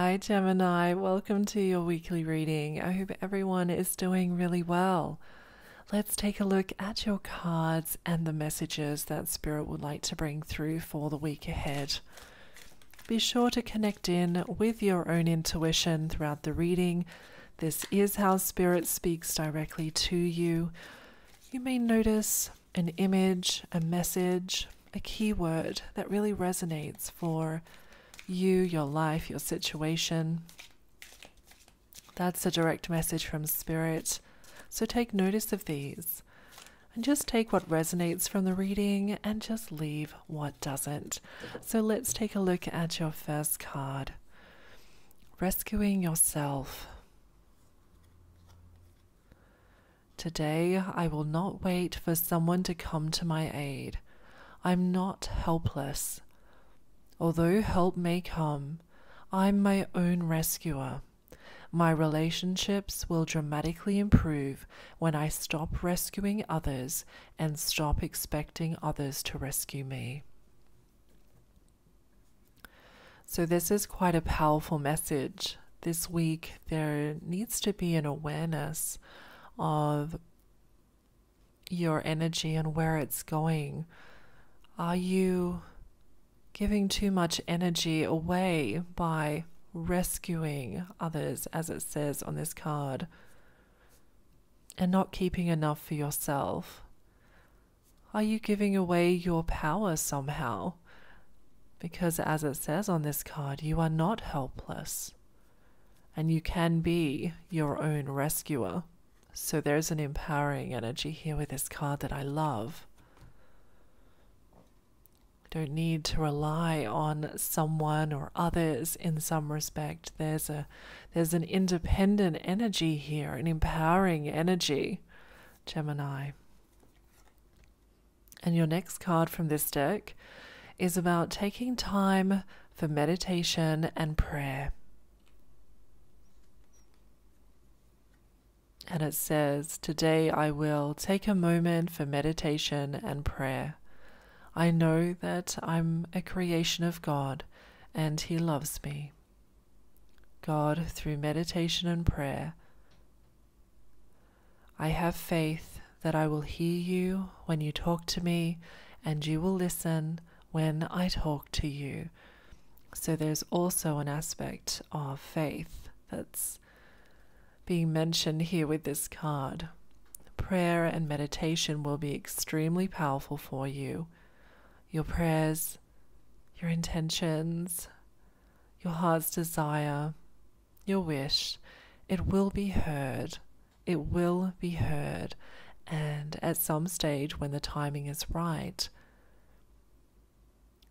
Hi, Gemini. Welcome to your weekly reading. I hope everyone is doing really well. Let's take a look at your cards and the messages that Spirit would like to bring through for the week ahead. Be sure to connect in with your own intuition throughout the reading. This is how Spirit speaks directly to you. You may notice an image, a message, a keyword that really resonates for you, your life, your situation. That's a direct message from Spirit. So take notice of these and just take what resonates from the reading and just leave what doesn't. So let's take a look at your first card Rescuing Yourself. Today, I will not wait for someone to come to my aid. I'm not helpless. Although help may come, I'm my own rescuer. My relationships will dramatically improve when I stop rescuing others and stop expecting others to rescue me. So, this is quite a powerful message. This week, there needs to be an awareness of your energy and where it's going. Are you giving too much energy away by rescuing others, as it says on this card, and not keeping enough for yourself? Are you giving away your power somehow? Because, as it says on this card, you are not helpless and you can be your own rescuer. So, there's an empowering energy here with this card that I love don't need to rely on someone or others in some respect. There's a there's an independent energy here, an empowering energy, Gemini. And your next card from this deck is about taking time for meditation and prayer. And it says, Today I will take a moment for meditation and prayer. I know that I'm a creation of God and He loves me. God, through meditation and prayer, I have faith that I will hear you when you talk to me and you will listen when I talk to you. So there's also an aspect of faith that's being mentioned here with this card. Prayer and meditation will be extremely powerful for you your prayers, your intentions, your heart's desire, your wish, it will be heard. It will be heard. And at some stage, when the timing is right,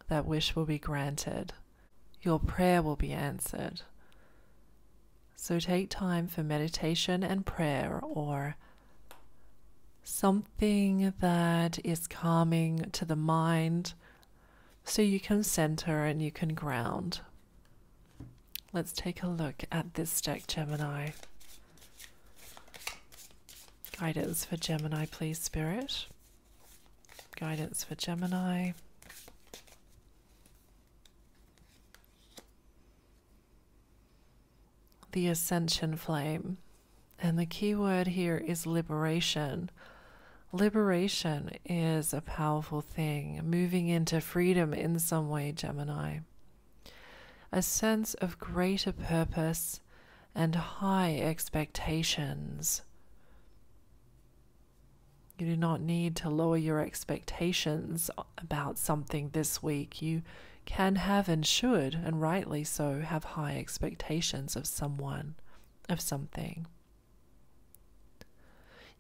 that wish will be granted. Your prayer will be answered. So take time for meditation and prayer or something that is calming to the mind so you can center and you can ground. Let's take a look at this deck, Gemini. Guidance for Gemini, please, Spirit. Guidance for Gemini. The Ascension Flame. And the key word here is liberation. Liberation is a powerful thing, moving into freedom in some way, Gemini. A sense of greater purpose and high expectations. You do not need to lower your expectations about something this week. You can have and should, and rightly so, have high expectations of someone, of something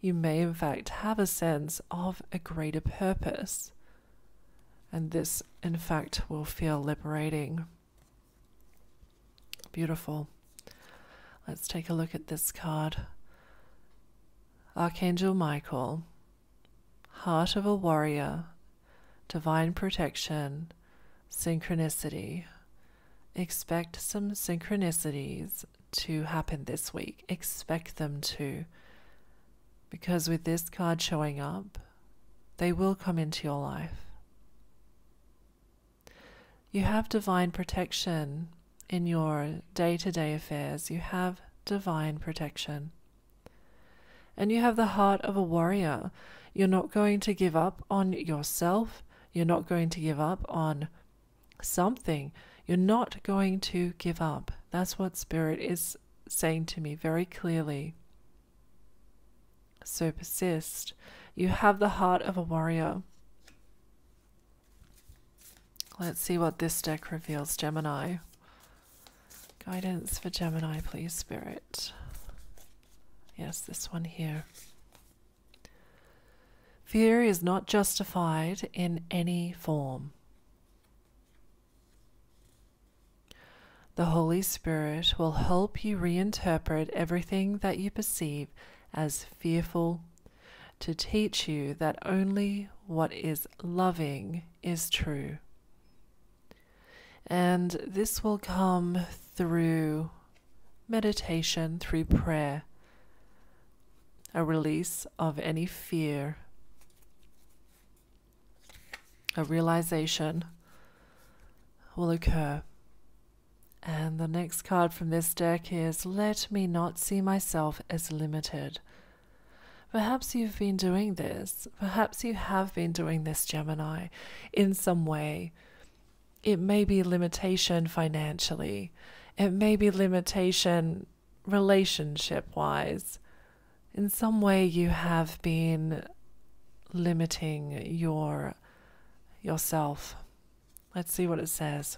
you may in fact have a sense of a greater purpose. And this, in fact, will feel liberating. Beautiful. Let's take a look at this card. Archangel Michael, Heart of a Warrior, Divine Protection, Synchronicity. Expect some synchronicities to happen this week. Expect them to. Because with this card showing up, they will come into your life. You have divine protection in your day to day affairs, you have divine protection. And you have the heart of a warrior. You're not going to give up on yourself. You're not going to give up on something. You're not going to give up. That's what Spirit is saying to me very clearly. So persist. You have the heart of a warrior. Let's see what this deck reveals, Gemini. Guidance for Gemini, please, Spirit. Yes, this one here. Fear is not justified in any form. The Holy Spirit will help you reinterpret everything that you perceive as fearful to teach you that only what is loving is true. And this will come through meditation, through prayer, a release of any fear, a realization will occur. And the next card from this deck is Let me not see myself as limited. Perhaps you've been doing this. Perhaps you have been doing this, Gemini, in some way. It may be limitation financially, it may be limitation relationship wise. In some way, you have been limiting your yourself. Let's see what it says.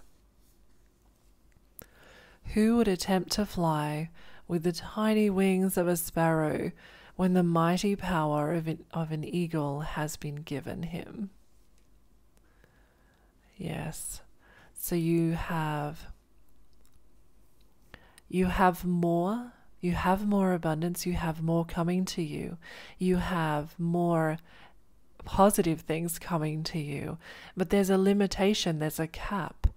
Who would attempt to fly with the tiny wings of a sparrow when the mighty power of an, of an eagle has been given him? Yes. So you have you have more, you have more abundance, you have more coming to you. You have more positive things coming to you. But there's a limitation, there's a cap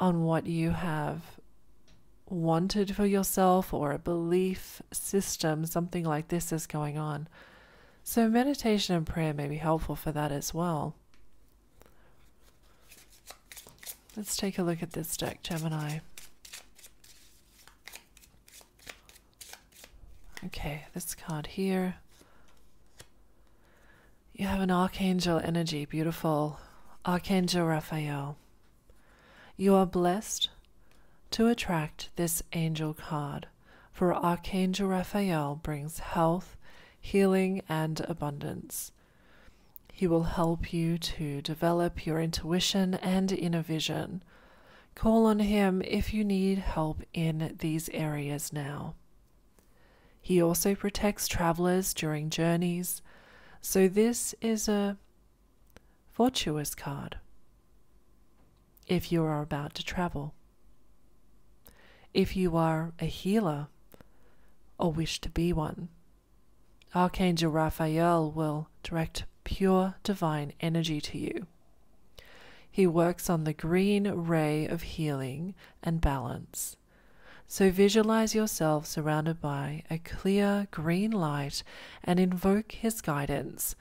on what you have wanted for yourself or a belief system, something like this is going on. So, meditation and prayer may be helpful for that as well. Let's take a look at this deck, Gemini. Okay, this card here. You have an archangel energy, beautiful. Archangel Raphael. You are blessed to attract this angel card, for Archangel Raphael brings health, healing, and abundance. He will help you to develop your intuition and inner vision. Call on him if you need help in these areas now. He also protects travelers during journeys, so this is a fortuitous card if you are about to travel. If you are a healer or wish to be one, Archangel Raphael will direct pure divine energy to you. He works on the green ray of healing and balance. So visualize yourself surrounded by a clear green light and invoke his guidance.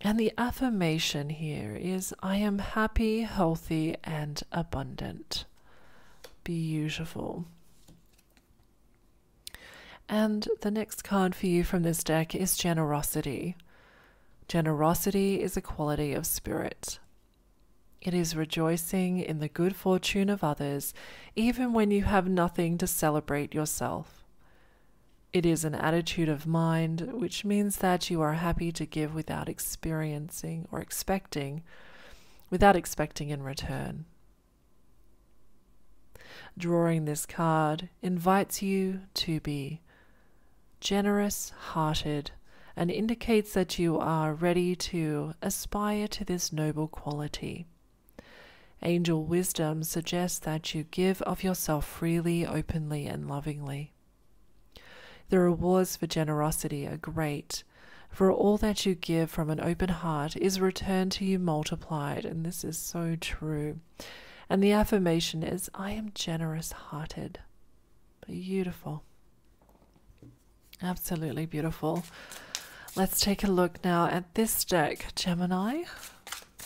And the affirmation here is I am happy, healthy, and abundant. Beautiful. And the next card for you from this deck is generosity. Generosity is a quality of spirit. It is rejoicing in the good fortune of others, even when you have nothing to celebrate yourself. It is an attitude of mind, which means that you are happy to give without experiencing or expecting, without expecting in return. Drawing this card invites you to be generous hearted and indicates that you are ready to aspire to this noble quality. Angel wisdom suggests that you give of yourself freely, openly, and lovingly. The rewards for generosity are great, for all that you give from an open heart is returned to you multiplied, and this is so true. And the affirmation is, I am generous hearted. Beautiful. Absolutely beautiful. Let's take a look now at this deck, Gemini.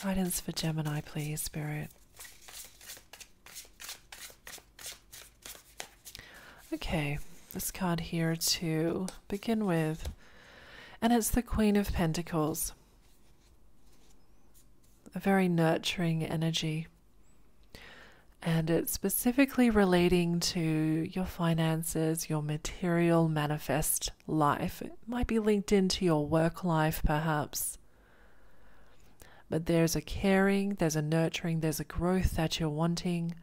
Guidance for Gemini, please, Spirit. Okay, this card here to begin with, and it's the Queen of Pentacles. A very nurturing energy. And it's specifically relating to your finances, your material manifest life. It might be linked into your work life, perhaps. But there's a caring, there's a nurturing, there's a growth that you're wanting,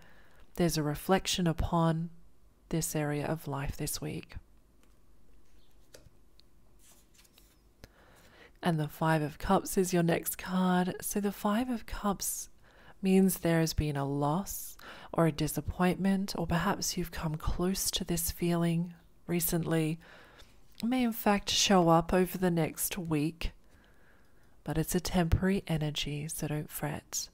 there's a reflection upon this area of life this week. And the Five of Cups is your next card. So the Five of Cups means there has been a loss or a disappointment, or perhaps you've come close to this feeling recently. It may, in fact, show up over the next week, but it's a temporary energy, so don't fret.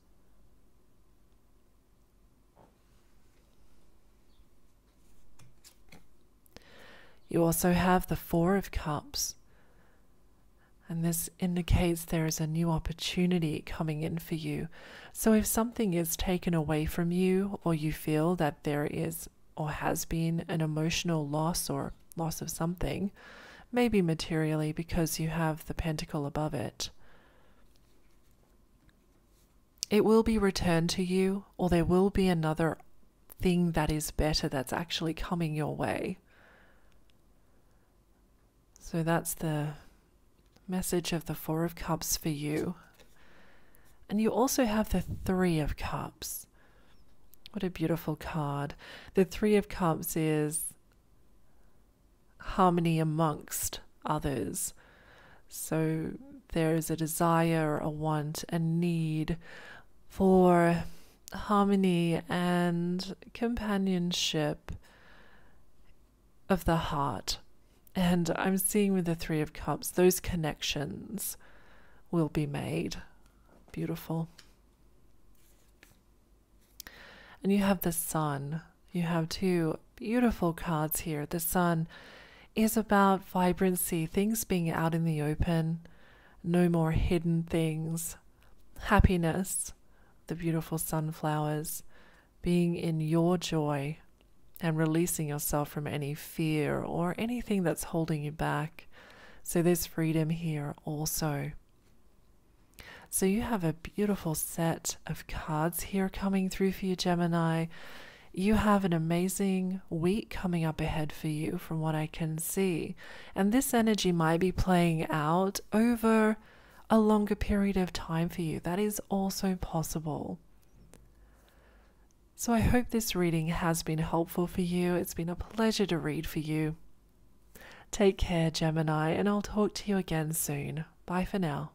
You also have the Four of Cups. And this indicates there is a new opportunity coming in for you. So, if something is taken away from you, or you feel that there is or has been an emotional loss or loss of something, maybe materially because you have the pentacle above it, it will be returned to you, or there will be another thing that is better that's actually coming your way. So, that's the message of the Four of Cups for you. And you also have the Three of Cups. What a beautiful card. The Three of Cups is harmony amongst others. So there is a desire, a want, a need for harmony and companionship of the heart. And I'm seeing with the Three of Cups, those connections will be made. Beautiful. And you have the Sun. You have two beautiful cards here. The Sun is about vibrancy, things being out in the open, no more hidden things, happiness, the beautiful sunflowers, being in your joy, and releasing yourself from any fear or anything that's holding you back. So there's freedom here also. So you have a beautiful set of cards here coming through for you, Gemini. You have an amazing week coming up ahead for you, from what I can see. And this energy might be playing out over a longer period of time for you. That is also possible. So I hope this reading has been helpful for you. It's been a pleasure to read for you. Take care, Gemini, and I'll talk to you again soon. Bye for now.